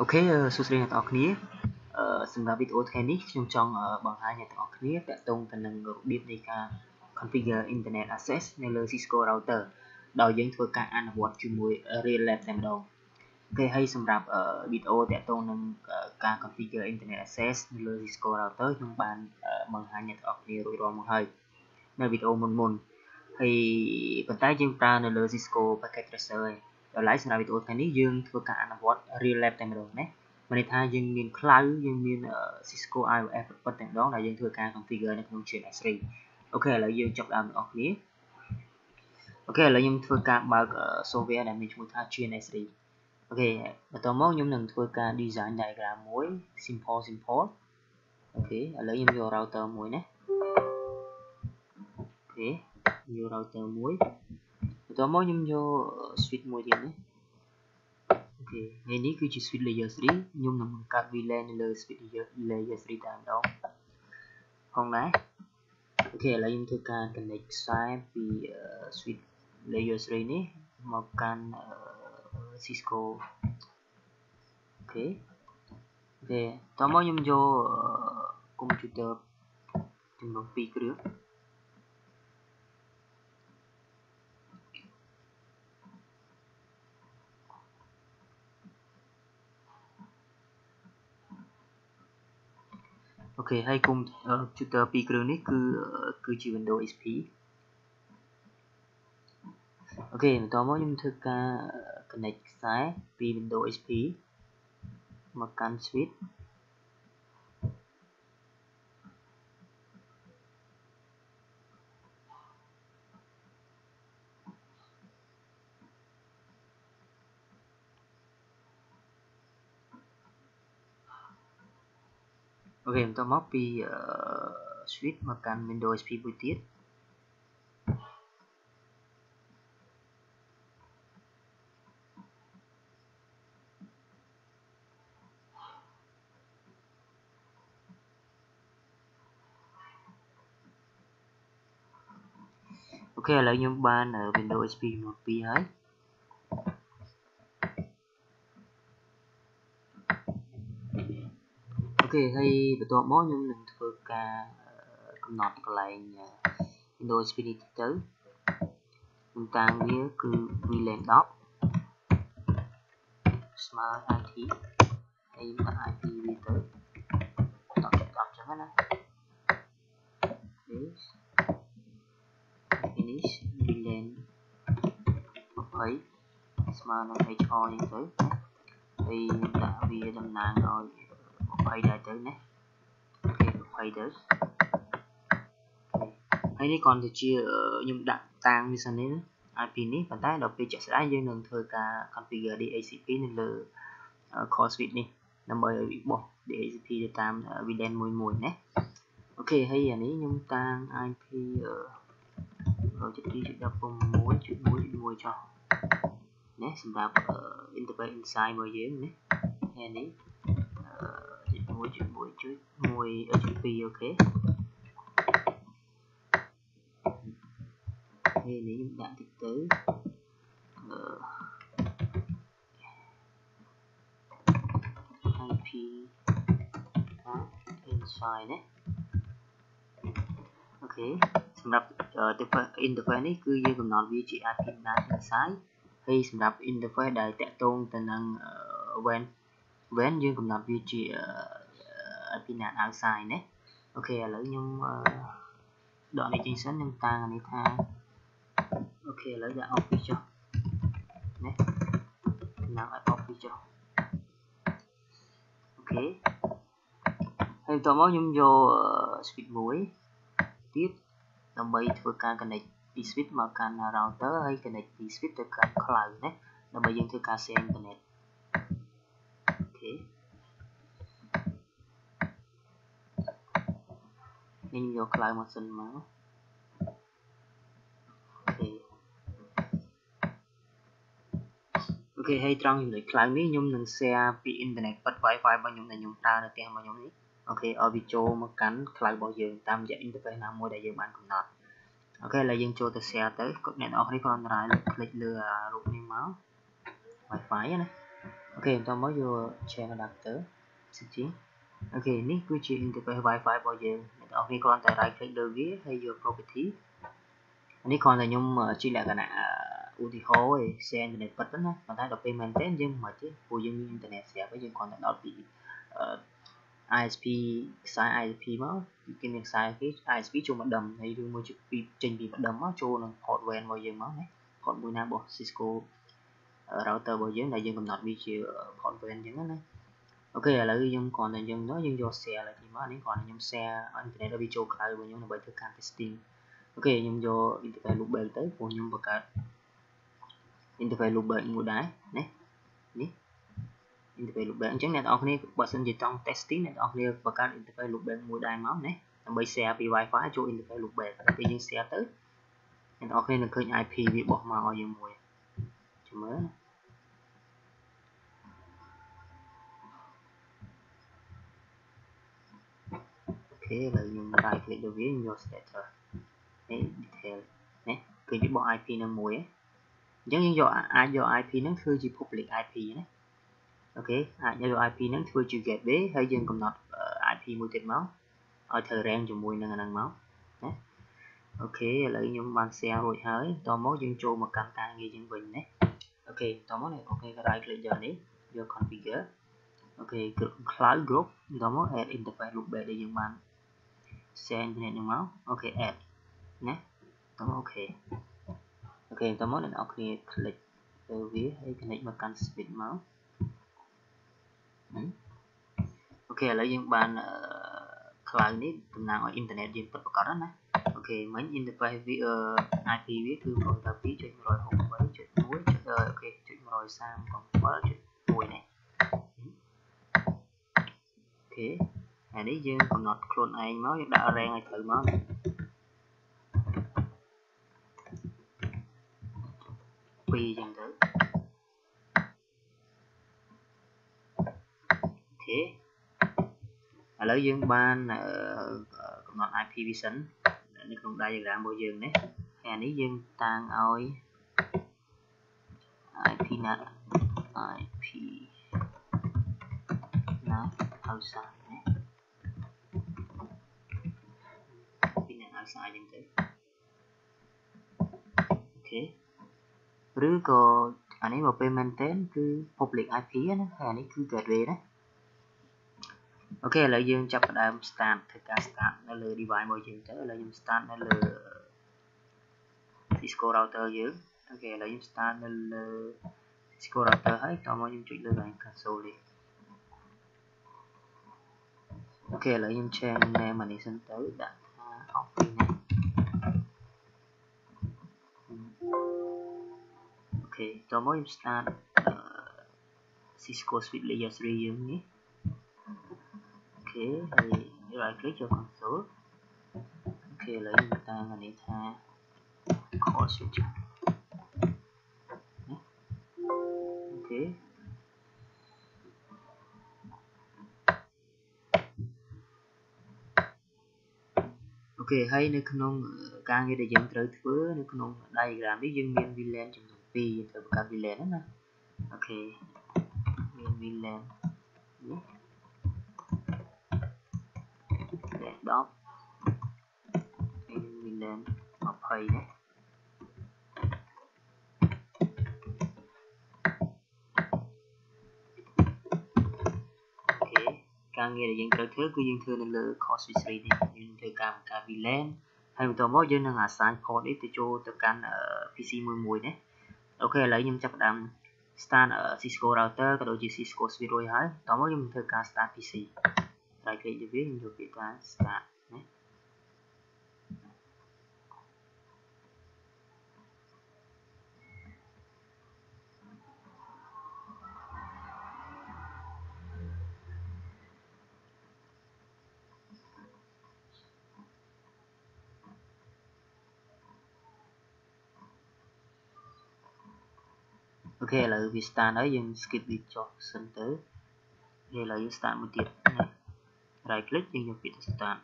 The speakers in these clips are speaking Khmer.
OK សួស្តីអ្នកទាំងអស់គ្នាអឺសម្រាប់វីដេអូថ្ងៃនេះខ្ញុំចង់បង្ហាញអ្នកទាំងអស់គ្នាទាក់ទងទៅនឹងរបៀបនៃការ configure internet access នៅលើ Cisco router ដោយយើងធ្វើការអនុវត្តជាមួយ real lab តែម្ដង OK ហើយសម្រាប់វីដេអូទាក់ទងនឹងការ configure internet access នៅលើ Cisco router ខ្ញុំបានបង្ហាញអ្នកទាំងអស់គ្នារួចរាល់មកហើយនៅវីដេអូមុនមុនហើយប៉ុន្តែយើងប្រើនៅលើ Cisco packet tracer ឯង ដល់ឡែកសម្រាប់វីដេអូថ្ងៃនេះយើងធ្វើការអនុវត្ត real lab តែម្ដងណាមានន័យថាយើងមាន cloud យើងមាន Cisco IOS ពិតតែម្ដងដែលយើងធ្វើការ configure នៅក្នុង chain S3 អូខេឥឡូវយើងចាប់ដើមទាំងអស់គ្នា OK ឥឡូវខ្ញុំធ្វើការបើក software ដែលមានឈ្មោះថា chain S3 អូខេបន្តមកខ្ញុំនឹងធ្វើការ design diagram មួយ simple simple អូខេឥឡូវខ្ញុំយក router មួយណាOK យក router មួយ បន្តមកខ្ញុំយក switch មួយទៀតណា OK ហើយនេះគឺជា switch layer 3ខ្ញុំនឹងបង្កើត VLAN នៅលើ switch layer 3តែម្ដងផងដែរ OK ឥឡូវខ្ញុំធ្វើការ connect ខ្សែពី switch layer 3នេះមកកាន់ Cisco អូខេអូខេតោះមកខ្ញុំយក computer ចំនួន2គ្រឿង អូខេហើយកុំ computer ពីរគ្រឿងនេះគឺគឺជា Windows XP អូខេបន្តមកខ្ញុំធ្វើការ connect ខ្សែពី Windows XP មកកាន់ switch អូខេបន្តមកពី switch មកកាន់ Windows XP មួយទៀតOK ឥឡូវខ្ញុំបា ន Windows XP ចំនួន2ហើយអូខេហើយបន្ទាប់មកខ្ញុំនឹងធ្វើការកំណត់កន្លែង Windows XP នេះទៅខ្ញុំតាំងវាគឺ VLAN 10ស្មើ IT ហើយដាក់ IP វាទៅ10 10ចឹងណាអូ finish VLAN 20ស្មើនឹង HR ចឹងទៅហើយដាក់វាតំណាងឲ្យ 20ដែរទៅណាអូខេ20ទៅហើយនេះគ្រាន់តែជាខ្ញុំដាក់តាំងវាសិននេះ IP នេះប៉ុន្តែដល់ពេលជាក់ស្ដែងយើងនឹងធ្វើការ configure DHCP នៅលើ core switch នេះដើម្បីឲ្យវាបោះ DHCP ទៅតាម VLAN មួយមួយណាអូខេហើយអានេះខ្ញុំតាំង IP 172.16.1.1ចុះណាសម្រាប់ interface inside របស់យើងណាហើយនេះ 1.1.1.2អូខេហើយនេះខ្ញុំដាក់តិចទៅអឺ IP inside ណា OK សម្រាប់ interface នេះគឺយើងកំណត់វាជា IP inside ហើយសម្រាប់ interface ដែលទាក់ទងទៅនឹង WAN WAN យើងកំណត់វាជា IP NAT outside ណា OK ឥឡូវខ្ញុំដកនេះចេញសិនខ្ញុំតាំងអានេះថា OK ឥឡូវដាក់ office ចុះណាណាំឲ្យ office ចុះអូខេហើយតមកខ្ញុំយក switch មួយទៀតដើម្បីធ្វើការ connect ពី switch មកកាន់ router ហើយ connect ពី switch ទៅកាន់ cloud ណាដើម្បីយើងធ្វើការ share internet អូខេ ខ្ញុំយក cloud មកសិនមកOK OK ហើយត្រង់ចំណុច cloud នេះខ្ញុំនឹង share ពី internet ពិត Wi-Fi របស់ខ្ញុំដែលខ្ញុំប្រើនៅផ្ទះរបស់ខ្ញុំនេះ OK ឲ្យវាចូលមកកាន់ cloud របស់យើងតាមរយៈ interface ណាមួយដែលយើងបានកំណត់ OK ឥឡូវយើងចូលទៅ share ទៅអ្នកទាំងអស់គ្នាគ្រាន់តែ click លើរូបនេះមក Wi-Fi ណាអូអូខេបន្តមកយក chain adapter setting អូខេនេះគឺជា interface Wi-Fi របស់យើង អ្នកនរគ្នាគ្រាន់តែ right click លើវាហើយយក property នេះគ្រាន់តែខ្ញុំជាលក្ខណៈឧទាហរណ៍ឯ share internet ពិតណាប៉ុន្តែដល់ពេលមែនទែនយើងមិនទេព្រោះយើងមាន internet ស្រាប់ហើយយើងគ្រាន់តែដោតពី ISP ខ្សែ ISP មកគេមានខ្សែគេ ISP ចូលមកដិមហើយឬមួយពីចេញពីម្ដិមមកចូលនឹង port WAN របស់យើងមកណា port មួយណារបស់ Cisco router របស់យើងដែលយើងកំណត់វាជា port WAN អញ្ចឹងណា អូខេឥឡូវយើងគ្រាន់តែយើងទៅយើងយក share ឡើងនេះមកនេះគ្រាន់តែខ្ញុំ share internet ឲ្យវាចូលក្រៅរបស់ខ្ញុំដើម្បីធ្វើការ testing អូខេខ្ញុំយក interface loopback ទៅព្រោះខ្ញុំបង្កើត interface loopback មួយដែរណានេះ interface loopback អញ្ចឹងអ្នកនរគ្នាបើសិនជាចង់ testing អ្នកនរគ្នាបង្កើត interface loopback មួយដែរមកណាដើម្បី share ពី Wi-Fi ចូល interface loopback តែពេលយើង share ទៅអ្នកនរគ្នានឹងឃើញ IP វាបោះមកឲ្យយើងមួយចាំមើល ណាខេឥឡូវខ្ញុំ right click លើវាខ្ញុំយក status នេះ detail នេះគឺវាបោះ IP នឹងមួយអញ្ចឹងយើងយកអាចយក IP នឹងធ្វើជា public IP ណាអូខេអាចយក IP នឹងធ្វើជា gateway ហើយយើងកំណត់ IP មួយទៀតមកឲ្យត្រូវ rank ជាមួយនឹងអាហ្នឹងមកណាOK ឥឡូវខ្ញុំបាន share រួចហើយតមកយើងចូលមកកាន់ការងារយើងវិញណាអូខេតមកនេះអូខេ right click យកនេះយក configure OK cloud group តមក add interface loopback ដែលយើងបាន share internet នឹងមកអូខេ add ណាតមក OK OK តមកអ្នកទាំងអស់គ្នា click លើវាហើយ connect មកកាន់ switch មក OK ឥឡូវយើងបាន cloud នេះតំណាងឲ្យ internet យើងពិតប្រាកដណា OK មិញ interface វា IP វាគឺ112.168.1 OK 137.1នេះ OK អានេះយើងកំណត់ខ្លួនឯងមកយើងដាក់ range ឲ្យត្រូវមកពីរចឹងទៅOK ឥឡូវយើងបានកំណត់ IP version នៅក្នុង diagram របស់យើងនេះហើយអានេះយើងតាំងឲ្យ IP NAT IP NAT ហើ យសាស្អាតចឹងទៅ OKឬក៏អានេះមកពេលមែនទែនគឺ public IP ណាហើយអានេះគឺ gateway ណា OK ឥឡូវយើងចាប់ផ្ដើម start ធ្វើការ start នៅលើ device របស់យើងទៅឥឡូវខ្ញុំ start នៅលើ Cisco router យើង OK ឥឡូវខ្ញុំ start នៅលើ Cisco router ហើយតមកខ្ញុំចុចលើ line console នេះ OK ឥឡូវខ្ញុំ change name អានេះសិនទៅដាក់ copy នេះ OK តមកខ្ញុំ start Cisco Switch Layer 3យើងនេះ OK ហើយ right click ចូល console OK ឥឡូវខ្ញុំតាំងអានេះថា core switch OK ខេហើយនៅក្នុងការងារដែលយើងត្រូវធ្វើនៅក្នុង diagram នេះយើងមាន VLAN ចំនួន 2យើងត្រូវបង្កើត VLAN ហ្នឹងណាអូខេមាន VLAN នេះ VLAN 10មាន VLAN 20នេះការងារដែលយើងត្រូវធ្វើគឺយើងធ្វើនៅលើ course switch 3នេះយើងធ្វើការបង្កើត VLAN ហើយបន្តមកយើងនឹង assign port នេះទៅចូលទៅកាន់ PC មួយមួយណា អូខេឥឡូវខ្ញុំចាប់ផ្ដើម start Cisco router ក៏ដូចជា Cisco switch រួចហើយតមកខ្ញុំធ្វើការ start PC តែគេនិយាយខ្ញុំយកពាក្យថា start ខេឥឡូវវា start ហើយយើង skip វាចុះសិនទៅឥឡូវយើង start មួយទៀតណា right click យើងយកពាក្យ start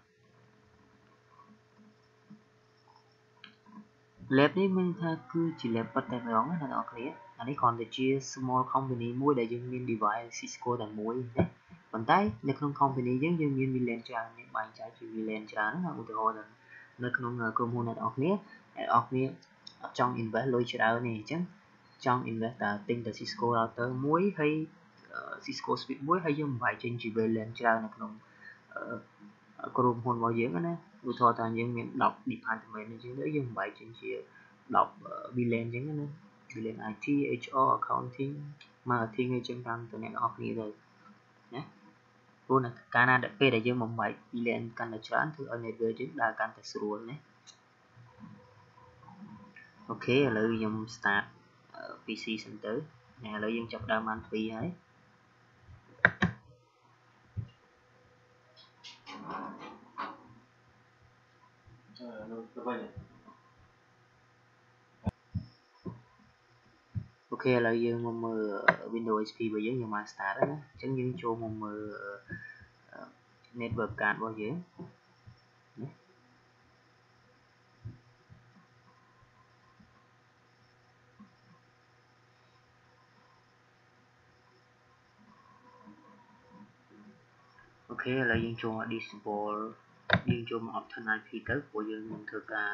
lab នេះមានថាគឺជា lab ប៉ុតតែម្ដងណាអ្នកនរគ្នាឥអានេះគ្រាន់តែជា small company មួយដែលយើងមាន device Cisco តែមួយណាប៉ុន្តែនៅក្នុង company យើងយើងមាន VLAN ច្រើនមានបែងចែកជា VLAN ច្រើនណាឧទាហរណ៍នៅក្នុងក្រុមហ៊ុនអ្នកនរគ្នាអ្នកនរគ្នាអត់ចង់ invest លុយច្រើនទេអញ្ចឹង ចង់ invest តែទិញតែ Cisco router មួយហើយ Cisco switch មួយហើយយើងបំបែកចេញជា VLAN ច្រើននៅក្នុងក្រុមហ៊ុនរបស់យើងណាឧទាហរណ៍ថាយើងមាន10 department អញ្ចឹងទៅយើងបំបែកចេញជា10 VLAN អញ្ចឹងណា VLAN IT HR accounting marketing អញ្ចឹងតាមទៅអ្នកនរគ្នាទៅណាព្រោះនៅកាលណាដែលពេលដែលយើងបំបែក VLAN កាន់តែច្រើនធ្វើឲ្យ network យើងដើរកាន់តែស្រួលណាអូខេឥឡូវខ្ញុំ start PC សិនទៅឥឡូវយើងចាប់ដើមបាន2ហើយអូខេឥឡូវយើងមកមើល Windows XP របស់យើងយើងបាន start ហើយណាអញ្ចឹងយើងចូលមកមើល network card របស់យើងណា អូខេឥឡូវយើងចូលមក disable យើងចូលមក option IP ទៅព្រោះយើងនឹងធ្វើការ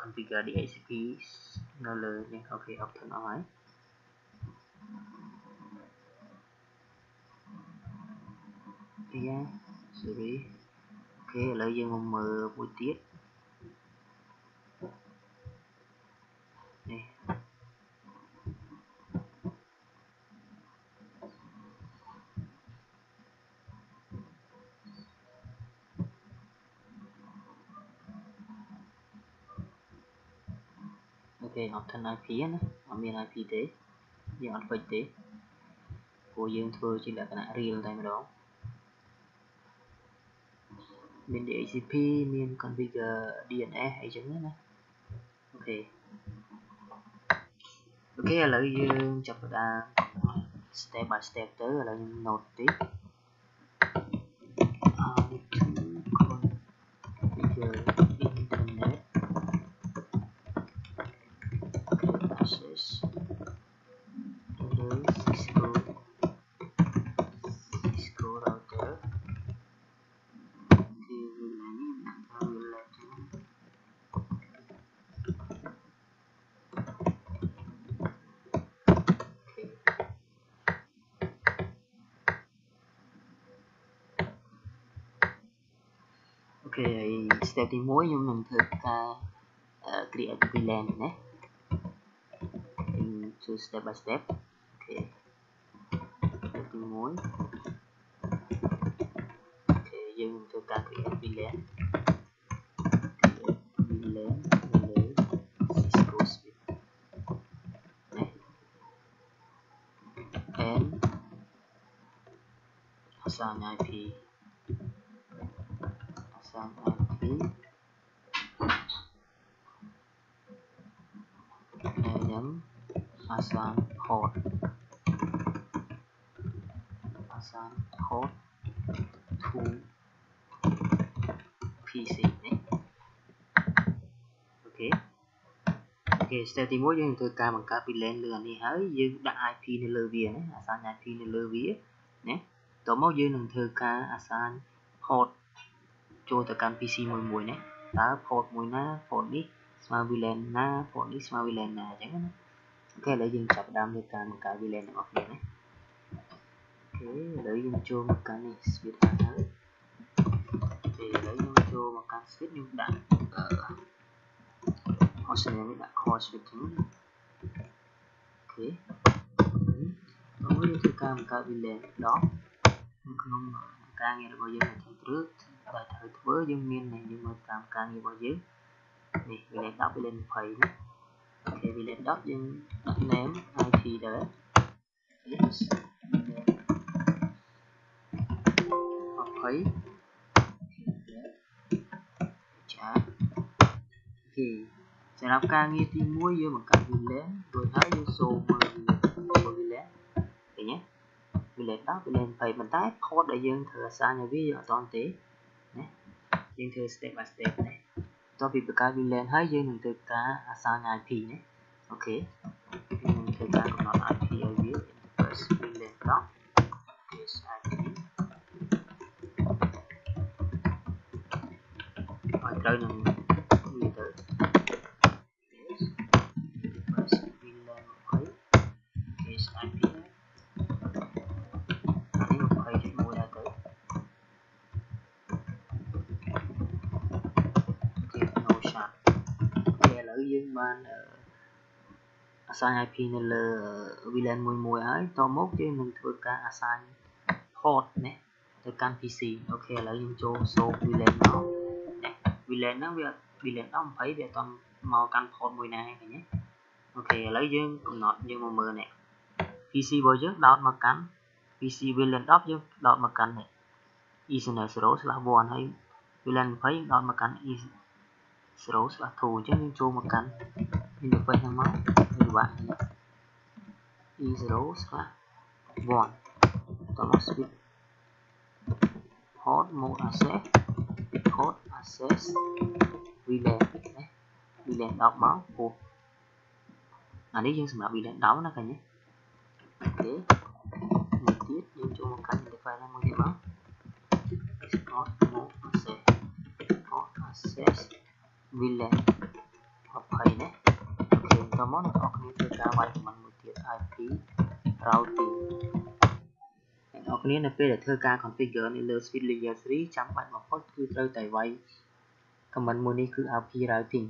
configure DHCP នៅលើនេះអូខេ option អស់ហើយពីយ៉ា sorry អូខេឥឡូវយើងមកមើលមួយទៀតនេះ គេអត់ថិន IP ណាអត់មាន IP ទេយើងអត់ fix ទេព្រោះយើងធ្វើជាលក្ខណៈ real តែម្ដងមាន DHCP មាន configure DNS អីចឹងណាអូខេអូខេឥឡូវយើងចាប់ផ្ដើម step by step ទៅឥឡូវខ្ញុំ note តិច step ទី1ខ្ញុំនឹងធ្វើការ create VLAN ណាខ្ញុំជួយ step by step អូខេ step ទី1អូខេយើងនឹងធ្វើកា រ create VLAN VLAN នៅលើ Cisco switch ណា and assign IP assign IP AM assign port assign port to PC នេះអូខេអូខេ step ទី1យើងធ្វើការបង្កើត VLAN លើអានេះហើយយើងដាក់ IP នៅលើវាណា assign IP នៅលើវាណាតមកយើងនឹងធ្វើការ assign port ចូលទៅកាន់ PC មួយមួយណាតើ port មួយណា port នេះស្មើ VLAN ណា port នេះស្មើ VLAN ណាអញ្ចឹងណា OK ឥឡូវយើងចាប់ផ្ដើមលើការបង្កើត VLAN ទាំងអស់គ្នាណា OK ឥឡូវយើងចូលមកកាន់នេះ switch បានហើយ OK ឥឡូវយើងចូលមកកាន់ switch ខ្ញុំដាក់អឺ host name នេះដាក់ core switch ហ្នឹងអូខេអរយើងធ្វើការបង្កើត VLAN 10នៅក្នុងការងាររបស់យើងនៅក្នុងព្រឹក ដែលត្រូវធ្វើយើងមានយើងមើលតាមការងាររបស់យើងនេះ VLAN 10 VLAN 20ណាអូខេ VLAN 10យើងដាក់ name IP ដែរ20ចាអូខេសម្រាប់ការងារទី1យើងបង្កើត VLAN រួចហើយយើងសូមមើល VLAN ឃើញទេ VLAN 10 VLAN 20ប៉ុន្តែ port ដែលយើងត្រូវ assign ឲ្យវាយើងអត់ទាន់ទេណា យើងធ្វើ step by step ណាតទៅពីបង្កើត VLAN ហើយយើងនឹងធ្វើការ assign IP ណាអូខេយើងនឹងធ្វើធ្វើការកំណត់ IP ឲ្យវា first VLAN dot is IP ឲ្យត្រូវនឹង assign IP នៅលើ VLAN មួយមួយហើយតមកយើងនឹងធ្វើការ assign port ណាទៅកាន់ PC អូខេឥឡូវយើងចូលសូក VLAN មកណា VLAN ហ្នឹងវា VLAN 10 20វាអត់មកកាន់ port មួយណាទេឃើញទេអូខេឥឡូវយើងកំណត់យើងមកមើលនេះ PC របស់យើងដោតមកកាន់ PC VLAN 10យើងដោតមកកាន់នេះ Ethernet 0/1ហើយ VLAN 20ដោតមកកាន់ E 0/2អញ្ចឹងយើងចូលមកកាន់ interface ហ្នឹងមក វាបាក់នេះ E 0/1តមក switch port mode access port access VLAN ណា VLAN 10មកពោះអានេះយើងសម្រាប់ VLAN 10ណាឃើញទេអូខេមួយទៀតយើងចូលមកកាន់ interface ហ្នឹងមួយទៀតមក export mode access port access VLAN 20ណា អូខេតមកអ្នករៀនគ្នាធ្វើការវាយ command មួយទៀត IP routing អ្នកនរគ្នានៅពេលដែលធ្វើការ configure នៅលើ switch layer 3ចាំបាច់បំផុតគឺត្រូវតែវាយ command មួយនេះគឺ IP routing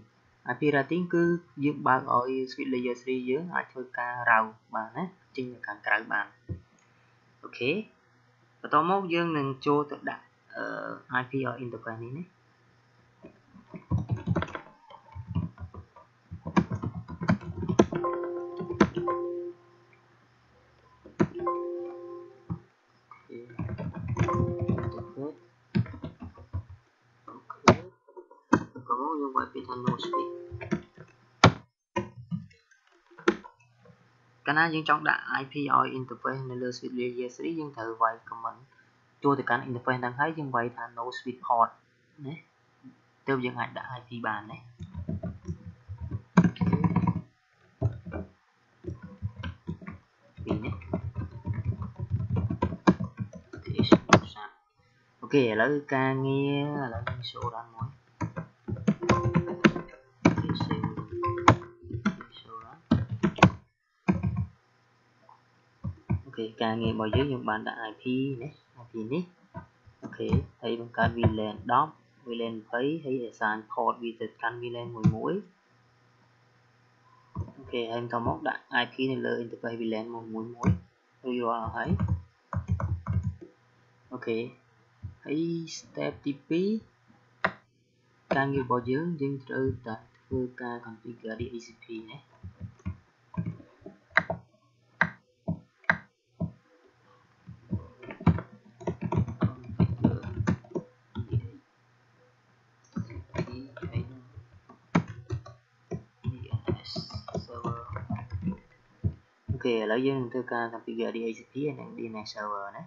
IP routing គឺយើងបើកឲ្យ switch layer 3យើងអាចធ្វើការ route បានណាចេញទៅខាងក្រៅបាន OK បន្តមកយើងនឹងចូលទៅដាក់ IP interface នេះណា កាលណាយើងចង់ដាក់ IP ឲ្យ interface នៅលើ switch layer 3យើងត្រូវវាយ command ចូលទៅកាន់ interface ហ្នឹងហើយយើងវាយថា no switch port ណាទើបយើងអាចដាក់ IP បានណាពីនេះអូខេឥឡូវការងារឥឡូវយើង show run មួយ ខេការងាររបស់យើងយើងបានដាក់ IP ណា IP នេះអូខេហើយបង្កើត VLAN 10 VLAN 20ហើយ assign port វាទៅកាន់ VLAN មួយមួយ OK ហើយបន្តមកដាក់ IP នៅលើ interface VLAN មួយមួយមួយរួចរាល់ហើយ OK ហើយ step ទី2ការងាររបស់យើងយើងត្រូវតែធ្វើការ configure DHCP ណា ឥឡូវយើងនឹងធ្វើការ configure DHCP និង DNS server ណា